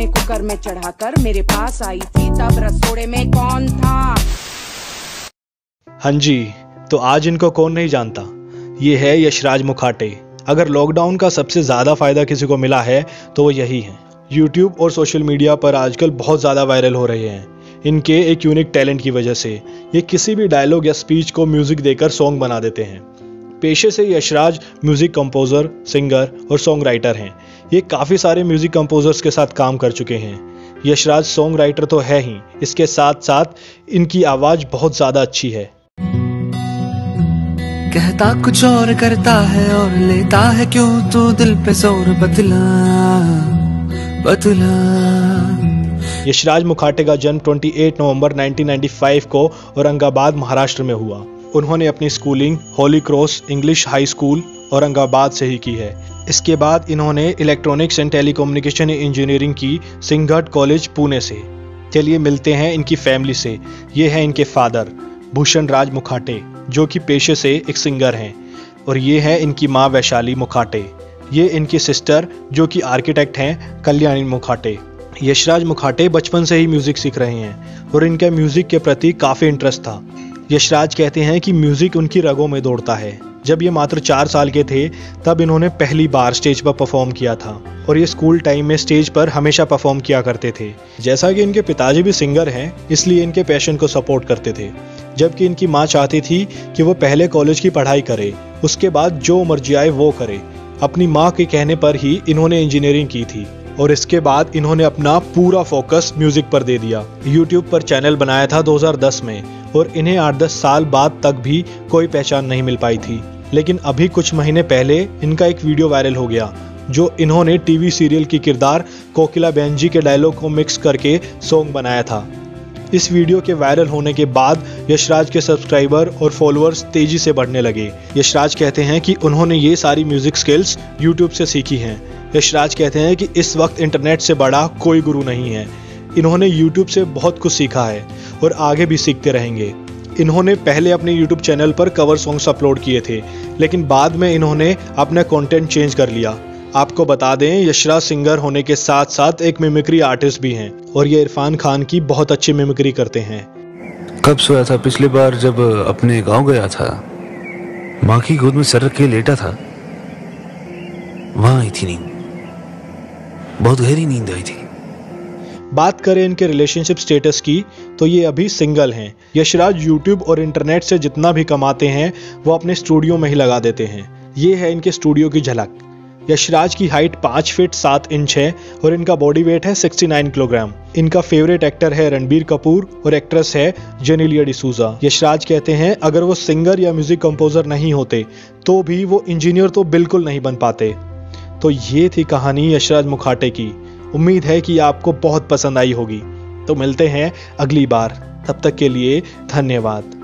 तूने कुकर में चढ़ाकर मेरे पास आई थी, तब रसोड़े में कौन था? हाँ जी तो आज इनको कौन नहीं जानता? ये है यशराज मुखाटे। अगर लॉकडाउन का सबसे ज़्यादा फ़ायदा किसी को मिला है तो वो यही है। यूट्यूब और सोशल मीडिया पर आजकल बहुत ज़्यादा वायरल हो रहे हैं। इनके एक यूनिक टैलेंट की वजह से। ये किसी भी डायलॉग या स्पीच को म्यूज़िक देकर सॉन्ग बना देते हैं। पेशे से यशराज म्यूज़िक कंपोजर सिंगर और सॉन्ग राइटर हैं। ये काफ़ी सारे म्यूज़िक कंपोजर्स के साथ काम कर चुके हैं। यशराज सॉन्ग राइटर तो है ही। इसके साथ साथ इनकी आवाज़ बहुत ज़्यादा अच्छी है। कहता कुछ और करता है और लेता है क्यों तू दिल पे ज़ोर बदला? बदला। यशराज मुखाटे का जन्म 28 नवंबर 1995 को औरंगाबाद महाराष्ट्र में हुआ। उन्होंने अपनी schooling Holy Cross English high school Aurangabad से ही की है। इसके बाद इन्होंने इलेक्ट्रॉनिक्स एंड टेलीकम्युनिकेशन इंजीनियरिंग की सिंघट कॉलेज पुणे से। चलिए मिलते हैं इनकी फैमिली से। ये है इनके फादर, भूषण राज मुखाटे, जो कि पेशे से एक सिंगर हैं। और ये है इनकी माँ वैशाली मुखाटे। ये इनकी सिस्टर, जो कि आर्किटेक्ट हैं, कल्याणी मुखाटे। यशराज मुखाटे बचपन से ही म्यूज़िक सीख रहे हैं। और इनका म्यूज़िक के प्रति काफ़ी इंटरेस्ट था। यशराज कहते हैं कि म्यूज़िक उनकी रगों में दौड़ता है। जब ये मात्र चार साल के थे, तब इन्होंने पहली बार स्टेज पर परफॉर्म किया था और ये स्कूल टाइम में स्टेज पर हमेशा परफॉर्म किया करते थे। जैसा कि इनके पिताजी भी सिंगर हैं, इसलिए इनके पैशन को सपोर्ट करते थे। जबकि इनकी माँ चाहती थी कि वो पहले कॉलेज की पढ़ाई करे, उसके बाद जो मर्ज़ी आए वो करे। अपनी माँ के कहने पर ही इन्होंने इंजीनियरिंग की थी। और इसके बाद इन्होंने अपना पूरा फोकस म्यूज़िक पर दे दिया। यूट्यूब पर चैनल बनाया था 2010 में और इन्हें आठ दस साल बाद तक भी कोई पहचान नहीं मिल पाई थी। लेकिन अभी कुछ महीने पहले इनका एक वीडियो वायरल हो गया, जो इन्होंने टीवी सीरियल की किरदार कोकिला बहन जी के डायलॉग को मिक्स करके सॉन्ग बनाया था। इस वीडियो के वायरल होने के बाद यशराज के सब्सक्राइबर और फॉलोअर्स तेज़ी से बढ़ने लगे। यशराज कहते हैं कि उन्होंने ये सारी म्यूज़िक स्किल्स यूट्यूब से सीखी हैं। यशराज कहते हैं कि इस वक्त इंटरनेट से बड़ा कोई गुरु नहीं है। इन्होंने यूट्यूब से बहुत कुछ सीखा है और आगे भी सीखते रहेंगे। इन्होंने पहले अपने यूट्यूब चैनल पर कवर सॉन्ग्स अपलोड किए थे, लेकिन बाद में इन्होंने अपना कंटेंट चेंज कर लिया। आपको बता दें, यशराज सिंगर होने के साथ साथ एक मिमिक्री आर्टिस्ट भी हैं और ये इरफान खान की बहुत अच्छी मिमिक्री करते हैं। कब सोया था? पिछली बार जब अपने गाँव गया था, माँ की गोद में सर के लेटा था, वहाँ आई थी नींद। बहुत गहरी नींद आई थी। बात करें इनके रिलेशनशिप स्टेटस की तो ये अभी सिंगल हैं। यशराज यूट्यूब और इंटरनेट से जितना भी कमाते हैं, वो अपने स्टूडियो में ही लगा देते हैं। ये है इनके स्टूडियो की झलक। यशराज की हाइट पाँच फीट सात इंच है और इनका बॉडी वेट है 69 किलोग्राम इनका फेवरेट एक्टर है रणबीर कपूर और एक्ट्रेस है जेनिलिया डिसूजा यशराज कहते हैं, अगर वो सिंगर या म्यूज़िक कंपोजर नहीं होते तो भी वो इंजीनियर तो बिल्कुल नहीं बन पाते। तो ये थी कहानी यशराज मुखाटे की। उम्मीद है कि आपको बहुत पसंद आई होगी। तो मिलते हैं अगली बार। तब तक के लिए धन्यवाद।